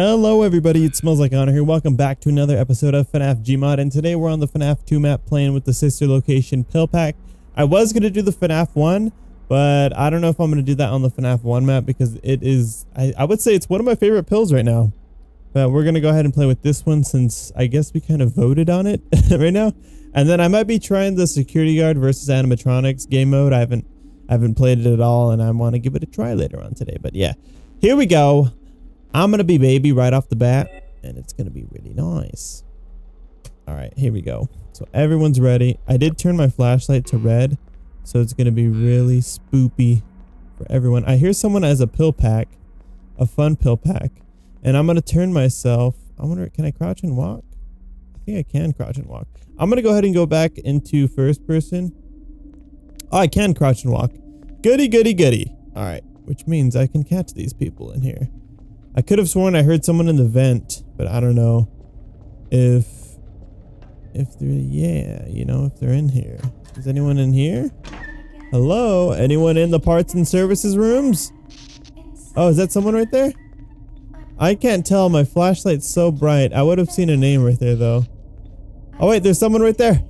Hello everybody, it smells like honor here. Welcome back to another episode of FNAF Gmod and today we're on the FNAF 2 map playing with the sister location PillPack. I was going to do the FNAF 1, but I don't know if I'm going to do that on the FNAF 1 map because it is, I, I would say it's one of my favorite pills right now. But we're going to go ahead and play with this one since I guess we kind of voted on it right now. And then I might be trying the security guard versus animatronics game mode. I haven't, I haven't played it at all and I want to give it a try later on today. But yeah, here we go. I'm going to be baby right off the bat, and it's going to be really nice. All right, here we go. So everyone's ready. I did turn my flashlight to red, so it's going to be really spoopy for everyone. I hear someone as a pill pack, a fun pill pack, and I'm going to turn myself. I wonder, can I crouch and walk? I think I can crouch and walk. I'm going to go ahead and go back into first person. Oh, I can crouch and walk. Goody, goody, goody. All right, which means I can catch these people in here. I could have sworn I heard someone in the vent, but I don't know if if they're yeah, you know, if they're in here. Is anyone in here? Hello? Anyone in the parts and services rooms? Oh, is that someone right there? I can't tell. My flashlight's so bright. I would have seen a name right there though. Oh wait, there's someone right there.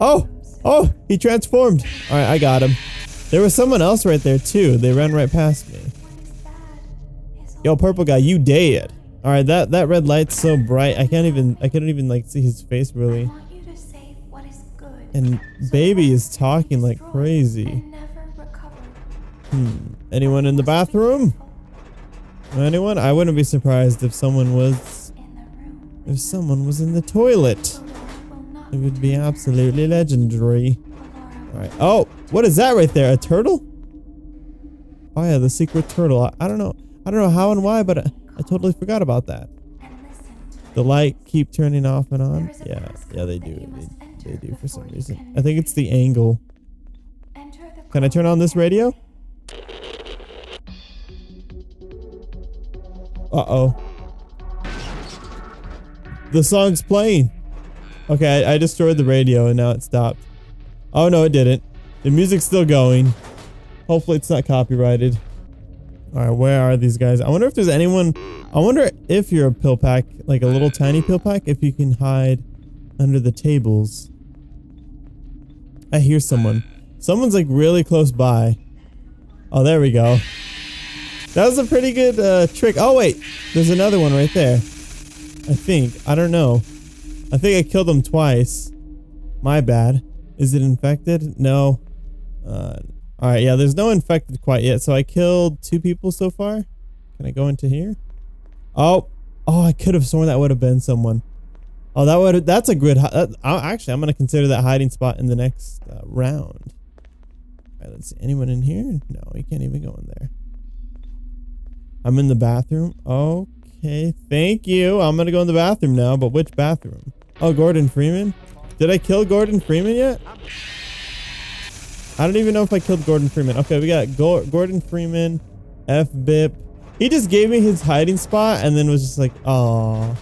Oh, oh, he transformed. All right, I got him. There was someone else right there too. They ran right past me. Yo, purple guy, you dead. All right, that that red light's so bright. I can't even I couldn't even like see his face really. And baby is talking like crazy. Hmm. Anyone in the bathroom? Anyone? I wouldn't be surprised if someone was if someone was in the toilet. It would be absolutely legendary. All right. Oh, what is that right there? A turtle? Oh yeah, the secret turtle. I, I don't know. I don't know how and why, but I, I totally forgot about that. The light keep turning off and on. Yeah, yeah, they do. They, they do for some reason. I think it's the angle. Can I turn on this radio? Uh-oh. The song's playing. Okay, I, I destroyed the radio and now it stopped. Oh, no, it didn't. The music's still going. Hopefully it's not copyrighted. All right, where are these guys? I wonder if there's anyone. I wonder if you're a pill pack, like a little tiny pill pack, if you can hide under the tables. I hear someone. Someone's like really close by. Oh, there we go. That was a pretty good uh, trick. Oh, wait. There's another one right there. I think. I don't know. I think I killed him twice. My bad. Is it infected? No. Uh, all right, yeah, there's no infected quite yet. So I killed two people so far. Can I go into here? Oh, oh, I could have sworn that would have been someone. Oh, that would that's a good. That, actually, I'm gonna consider that hiding spot in the next uh, round. All right, let's see. Anyone in here? No, you can't even go in there. I'm in the bathroom. Okay, thank you. I'm gonna go in the bathroom now. But which bathroom? Oh, Gordon Freeman. Did I kill Gordon Freeman yet? I don't even know if I killed Gordon Freeman. Okay, we got Go Gordon Freeman, F Bip. He just gave me his hiding spot and then was just like, oh,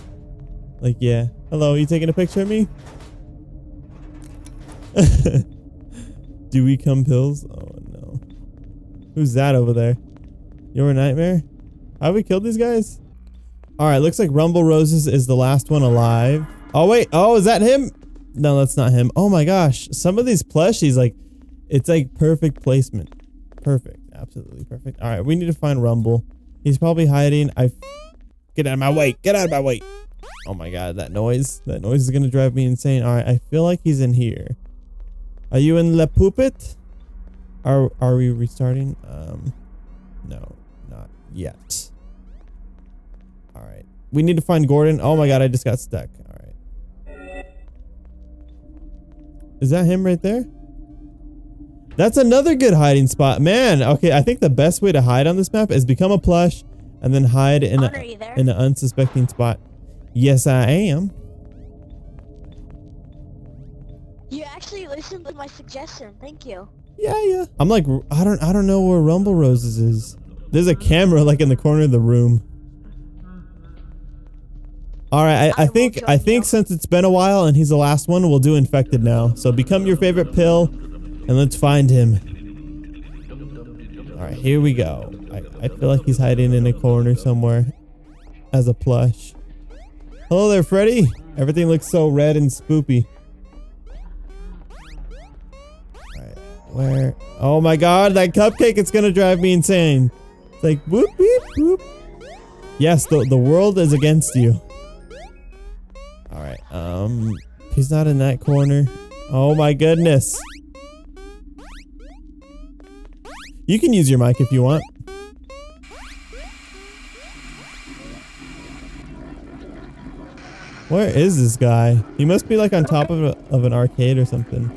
like yeah. Hello, you taking a picture of me? Do we come pills? Oh no. Who's that over there? Your nightmare? How we killed these guys? All right, looks like Rumble Roses is the last one alive. Oh wait, oh is that him? No, that's not him. Oh my gosh, some of these plushies like it's like perfect placement. Perfect. Absolutely perfect. All right, we need to find Rumble. He's probably hiding. I get out of my way. Get out of my way. Oh my god, that noise. That noise is gonna drive me insane. All right, I feel like he's in here. Are you in La Poupette? Are are we restarting? Um, no, not yet. All right, we need to find Gordon. Oh my god, I just got stuck. All right, is that him right there? That's another good hiding spot. Man, okay, I think the best way to hide on this map is become a plush and then hide in, a, in an unsuspecting spot. Yes, I am. You actually listened to my suggestion. Thank you. Yeah, yeah. I'm like, I don't, I don't know where Rumble Roses is. There's a camera like in the corner of the room. All right, I, I, I think, I think you. since it's been a while and he's the last one, we'll do infected now. So become your favorite pill and let's find him. Alright, here we go. I, I feel like he's hiding in a corner somewhere. as a plush. Hello there, Freddy. Everything looks so red and spoopy. Alright, where? Oh my god, that cupcake is gonna drive me insane. It's like whoop whoop whoop. Yes, the, the world is against you. Alright, um, he's not in that corner. Oh my goodness. You can use your mic if you want. Where is this guy? He must be like on top of, a, of an arcade or something.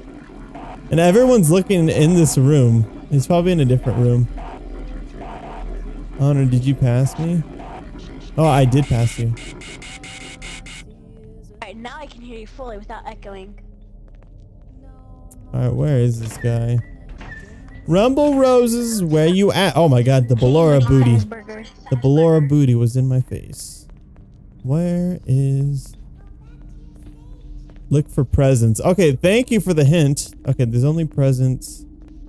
And everyone's looking in this room. He's probably in a different room. Honor, did you pass me? Oh, I did pass you. Alright, now I can hear you fully without echoing. Alright, where is this guy? Rumble Roses, where you at? Oh my god, the Ballora booty. The Ballora booty was in my face. Where is... Look for presents. Okay, thank you for the hint. Okay, there's only presents.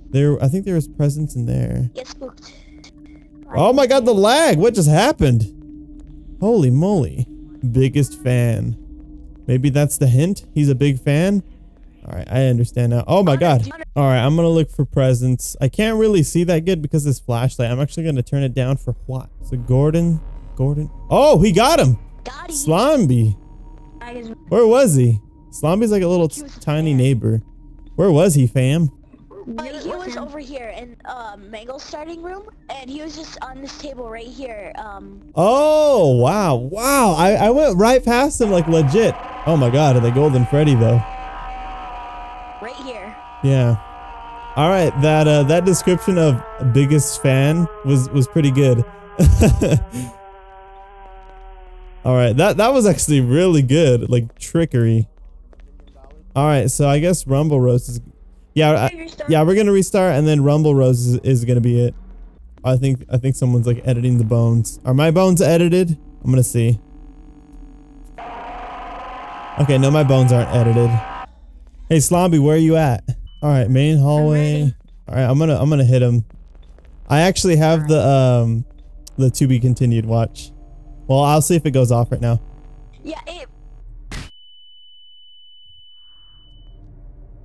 There, I think there was presents in there. Oh my god, the lag! What just happened? Holy moly. Biggest fan. Maybe that's the hint? He's a big fan? Alright, I understand now. Oh my god. Alright, I'm gonna look for presents. I can't really see that good because this flashlight. I'm actually gonna turn it down for what? So Gordon, Gordon. Oh, he got him! Slomby. Where was he? Slomby's like a little tiny neighbor. Where was he, fam? Uh, he was over here in um, Mangle's starting room, and he was just on this table right here. Um, Oh, wow. Wow. I, I went right past him like legit. Oh my god, are they Golden Freddy though? Right here. Yeah. All right, that uh that description of biggest fan was was pretty good. All right, that that was actually really good, like trickery. All right, so I guess Rumble Rose is Yeah, I, yeah, we're going to restart and then Rumble Rose is, is going to be it. I think I think someone's like editing the bones. Are my bones edited? I'm going to see. Okay, no my bones aren't edited. Hey Slomby, where are you at? All right, main hallway. All right, I'm gonna I'm gonna hit him. I actually have the um the to be continued watch. Well, I'll see if it goes off right now. Yeah, it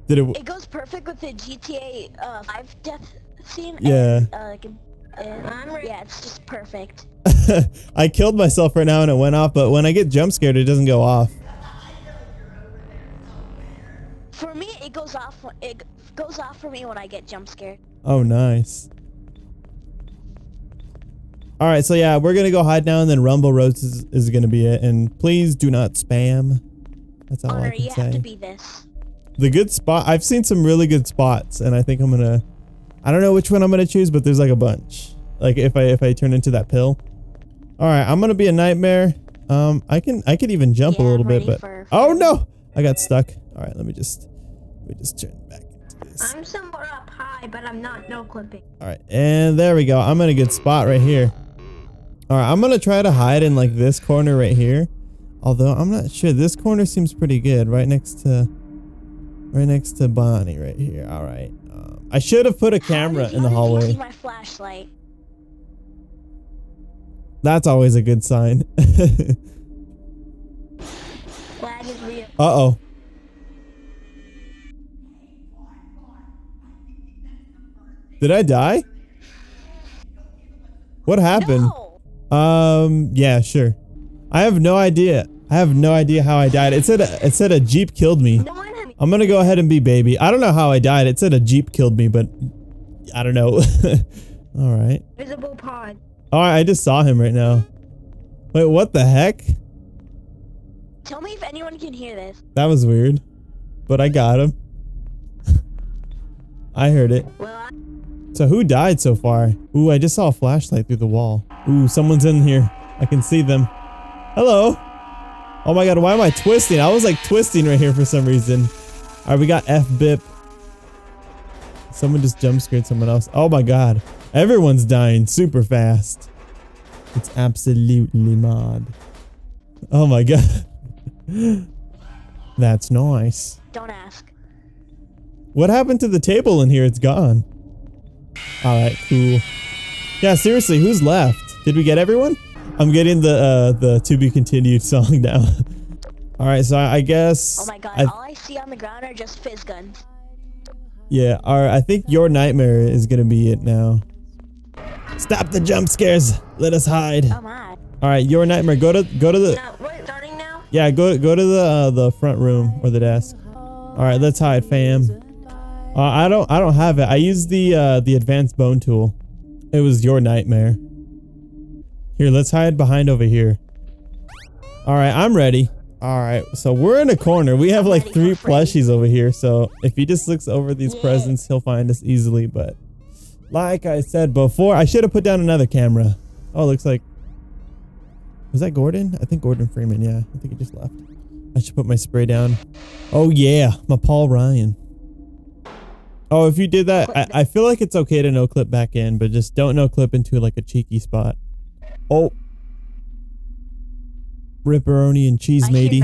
Did it? it goes perfect with the GTA uh, 5 death scene. Yeah. And, uh, like, uh, yeah, it's just perfect. I killed myself right now and it went off, but when I get jump scared, it doesn't go off. For me, it goes off. It goes off for me when I get jump scared. Oh, nice. All right, so yeah, we're gonna go hide now, and then Rumble Rose is, is gonna be it. And please do not spam. That's all I can you have to say. be this. The good spot. I've seen some really good spots, and I think I'm gonna. I don't know which one I'm gonna choose, but there's like a bunch. Like if I if I turn into that pill. All right, I'm gonna be a nightmare. Um, I can I could even jump a little bit, but for- oh no, I got stuck. All right, let me just let me just turn back into this. I'm somewhere up high, but I'm not no clipping. All right, and there we go. I'm in a good spot right here. All right, I'm gonna try to hide in like this corner right here. Although I'm not sure. This corner seems pretty good, right next to, right next to Bonnie right here. All right. Um, I should have put a camera in the how did you hallway. my flashlight. That's always a good sign. Lag is real. uh oh. Did I die? What happened? No. Um, yeah, sure. I have no idea. I have no idea how I died. It said a, it said a jeep killed me. No one had I'm gonna go ahead and be baby. I don't know how I died. It said a jeep killed me, but I don't know. All right. visible pod. All right. I just saw him right now. Wait, what the heck? Tell me if anyone can hear this. That was weird, but I got him. I heard it. Well, So who died so far? Ooh, I just saw a flashlight through the wall. Ooh, someone's in here. I can see them. Hello. Oh my god, why am I twisting? I was like twisting right here for some reason. All right, we got F bip. Someone just jump scared someone else. Oh my god. Everyone's dying super fast. It's absolutely mod. Oh my god. That's nice. Don't ask. What happened to the table in here? It's gone. All right, cool. Yeah, seriously, who's left? Did we get everyone? I'm getting the uh, the to be continued song now. All right, so I, I guess. Oh my god, I, all I see on the ground are just phys guns. yeah. All right, I think your nightmare is gonna be it now. Stop the jump scares. Let us hide. Oh my. All right, your nightmare. Go to go to the. Now, starting now? Yeah, go go to the uh, the front room or the desk. All right, let's hide, fam. Uh, I don't I don't have it. I used the uh, the advanced bone tool. It was your nightmare. Here, let's hide behind over here. All right, I'm ready. All right, so we're in a corner. We have like three plushies over here. So if he just looks over these Yeah. presents, he'll find us easily. But like I said before, I should have put down another camera. Oh, looks like was that Gordon? I think Gordon Freeman. Yeah, I think he just left. I should put my spray down. Oh yeah, my Paul Ryan. Oh, if you did that, I, I feel like it's okay to no clip back in, but just don't no clip into like a cheeky spot. Oh. Ripperoni and cheese matey.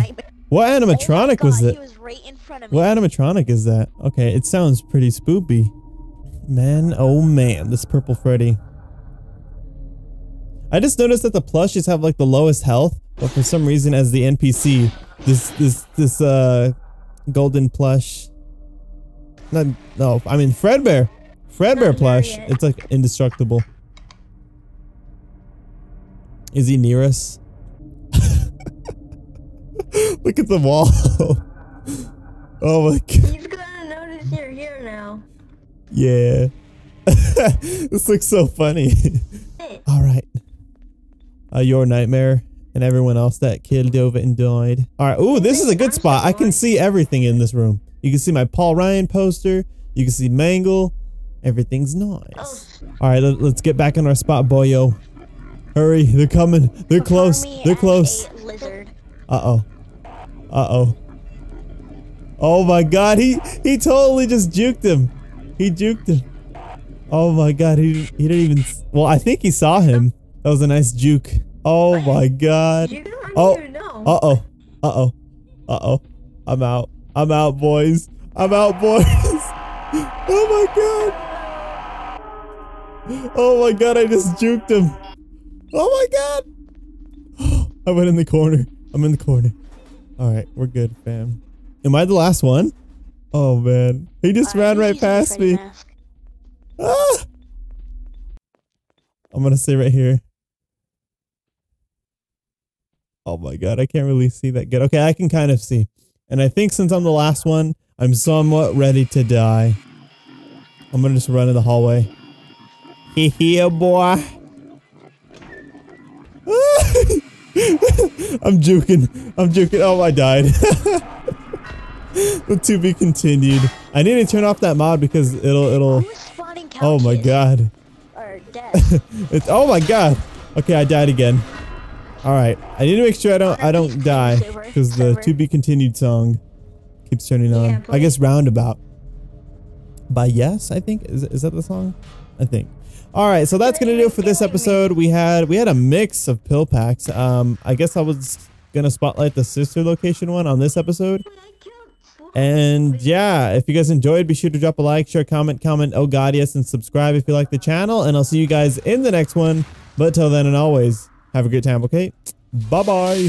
What Oh animatronic was God, it? Was right in front of me. What animatronic is that? Okay, it sounds pretty spoopy. Man, oh man, this purple Freddy. I just noticed that the plushies have like the lowest health, but for some reason as the NPC, this this this uh golden plush. Not no, I mean Fredbear. Fredbear plush. It's like indestructible. Is he near us? Look at the wall. oh my god. He's gonna notice you're here now. Yeah. this looks so funny. All right. Uh, your nightmare and everyone else that killed over and died. All right. Ooh, this is a good spot. I can see everything in this room. You can see my Paul Ryan poster. You can see Mangle. Everything's nice. All right, let, us get back in our spot, boyo. Hurry, they're coming. They're Prefer close. They're close. Uh oh. Uh oh. Oh my god, he he totally just juked him. He juked him. Oh my god, he he didn't even. Well, I think he saw him. That was a nice juke. Oh my god. Oh. Uh oh. Uh oh. Uh oh. I'm out. I'm out, boys. I'm out, boys. oh my god. Oh my god, I just juked him. Oh my god. I went in the corner. I'm in the corner. All right, we're good, fam. Am I the last one? Oh man, he just Uh, ran right past me. mask. Ah! I'm gonna stay right here. Oh my god, I can't really see that good. Okay, I can kind of see. And I think since I'm the last one, I'm somewhat ready to die. I'm gonna just run in the hallway. Here, boy. I'm juking. I'm juking. Oh, I died. but to be continued. I need to turn off that mod because it'll it'll. Who's spawning couches? Oh my god. It's oh my god. Okay, I died again. All right, I need to make sure I don't I don't die because the to be continued song keeps turning on. Yeah, I guess roundabout. By yes, I think is is that the song? I think. All right, so that's gonna do it for this episode. We had we had a mix of pill packs. Um, I guess I was gonna spotlight the sister location one on this episode. And yeah, if you guys enjoyed, be sure to drop a like, share, comment, comment, oh god, yes, and subscribe if you like the channel. And I'll see you guys in the next one. But till then and always, have a good time, okay? Bye bye.